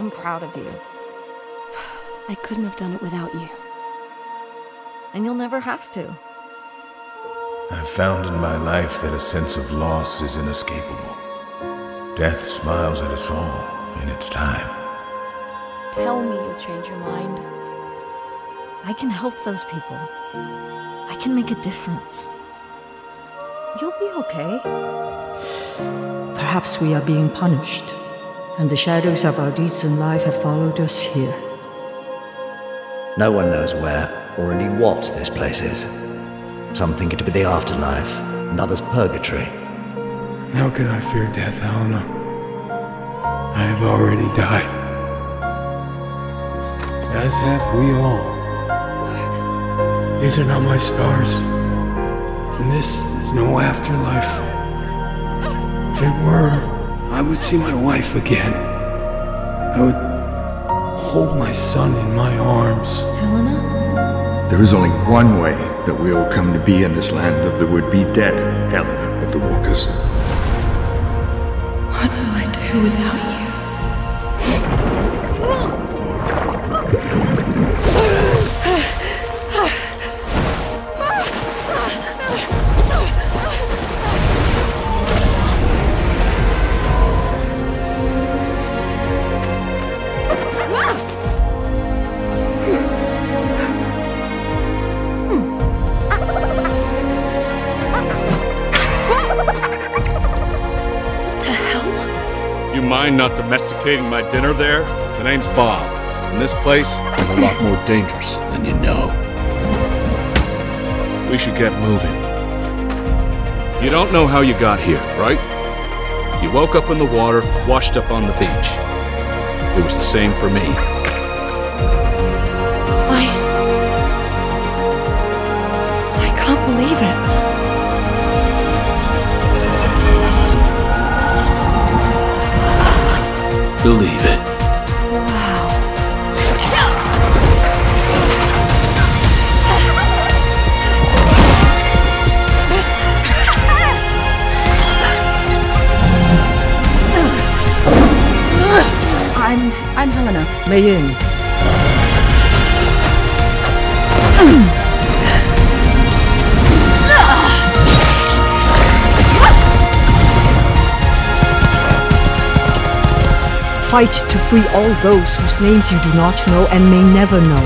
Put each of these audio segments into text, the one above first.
I'm proud of you. I couldn't have done it without you. And you'll never have to. I've found in my life that a sense of loss is inescapable. Death smiles at us all in its time. Tell me you'll change your mind. I can help those people. I can make a difference. You'll be okay. Perhaps we are being punished, and the shadows of our deeds in life have followed us here. No one knows where, or indeed what, this place is. Some think it to be the afterlife, and others purgatory. How can I fear death, Helena? I have already died. As have we all. These are not my stars. And this is no afterlife. If it were, I would see my wife again. I would hold my son in my arms. Helena? There is only one way that we all come to be in this land of the would-be dead, Helena of the Walkers. What will I do without you? You mind not domesticating my dinner there? The name's Bob, and this place is a lot more dangerous than you know. We should get moving. You don't know how you got here, right? You woke up in the water, washed up on the beach. It was the same for me. I. I can't believe it. Believe it. Wow. I'm I'm Helena. Mei Yin, fight to free all those whose names you do not know and may never know.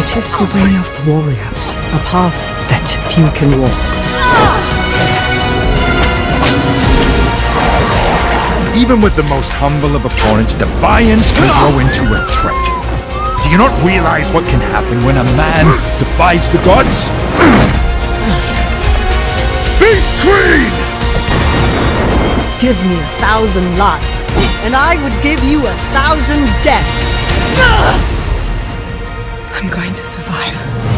It is the way of the warrior, a path that few can walk. Even with the most humble of opponents, defiance can ah! grow into a threat. Do you not realize what can happen when a man defies the gods? Beast Queen! Give me a thousand lives, and I would give you a thousand deaths. I'm going to survive.